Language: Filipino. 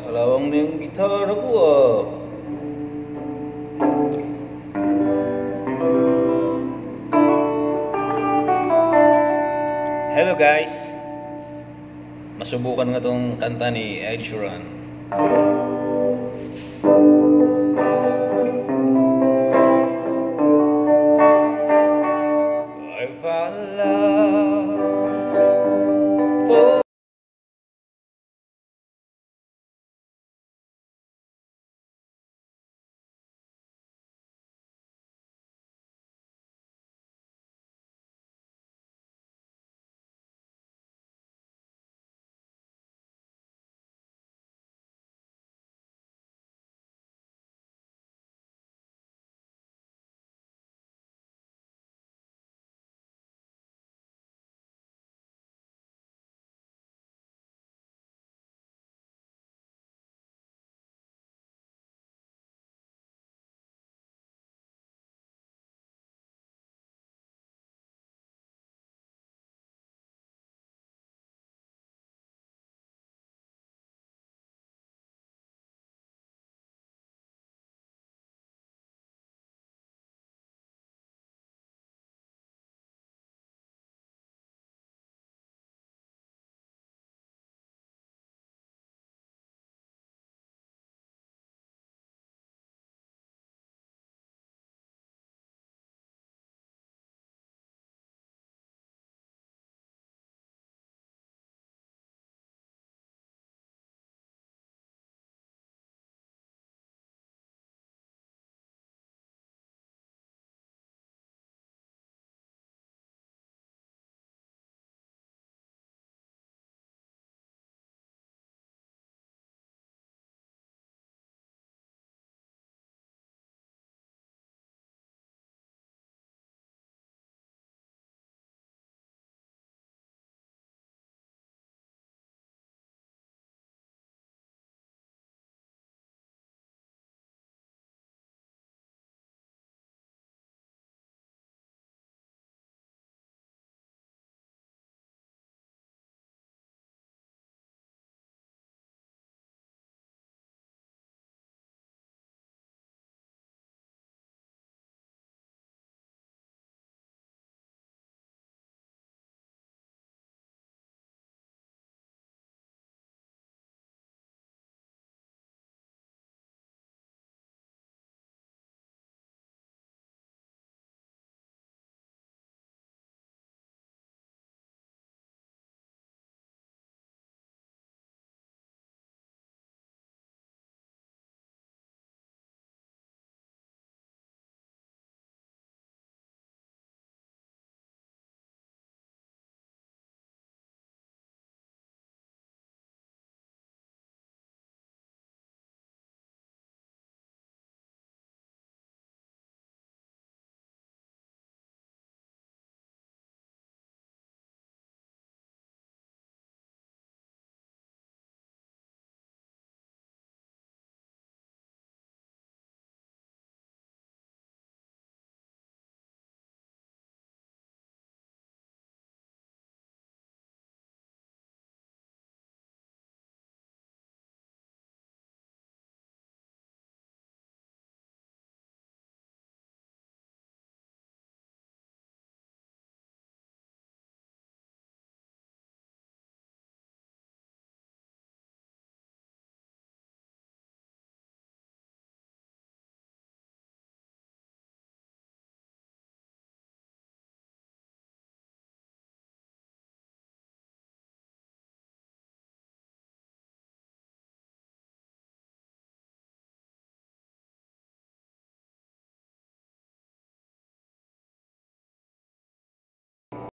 Nakakalawang na yung gitara ko ah. Hello guys! Masubukan nga tong kanta ni Ed Sheeran.